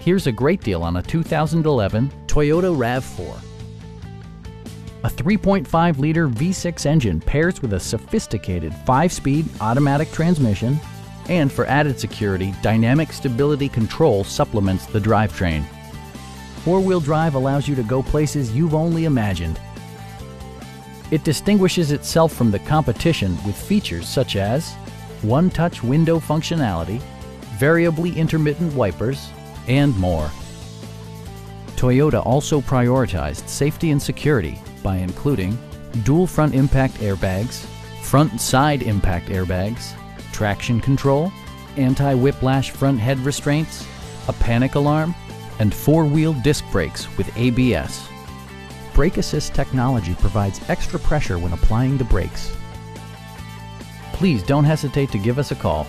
Here's a great deal on a 2011 Toyota RAV4. A 3.5-liter V6 engine pairs with a sophisticated 5-speed automatic transmission, and for added security, dynamic stability control supplements the drivetrain. Four-wheel drive allows you to go places you've only imagined. It distinguishes itself from the competition with features such as one-touch window functionality, variably intermittent wipers, and more. Toyota also prioritized safety and security by including dual front impact airbags, front side impact airbags, traction control, anti-whiplash front head restraints, a panic alarm, and four-wheel disc brakes with ABS. Brake Assist technology provides extra pressure when applying the brakes. Please don't hesitate to give us a call